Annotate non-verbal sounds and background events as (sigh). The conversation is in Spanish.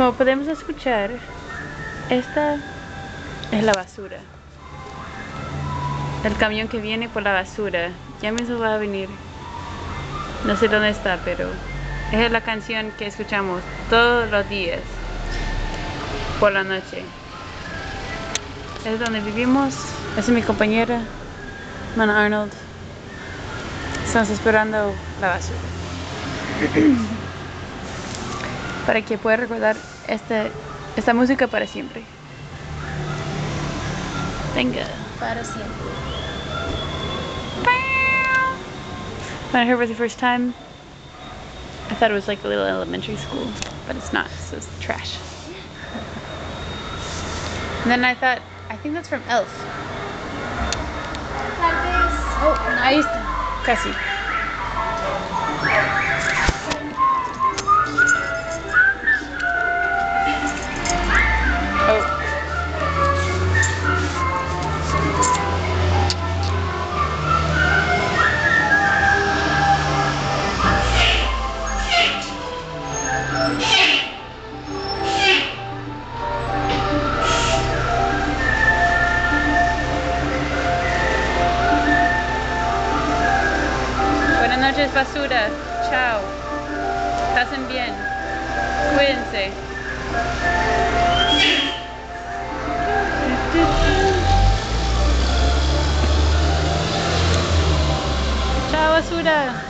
Como podemos escuchar, esta es la basura. El camión que viene por la basura. Ya mismo va a venir. No sé dónde está, pero es la canción que escuchamos todos los días por la noche. Es donde vivimos. Es mi compañera, Mana Arnold. Estamos esperando la basura. (clears throat) para que pueda recordar esta, esta música para siempre. Venga. Para siempre. When I heard it for the first time, I thought it was like a little elementary school, but it's not, so it's trash. And then I thought, I think that's from Elf. Oh, nice. Casi. Oh. Noches basura. Chao. Pasen bien. Cuídense. Chao basura.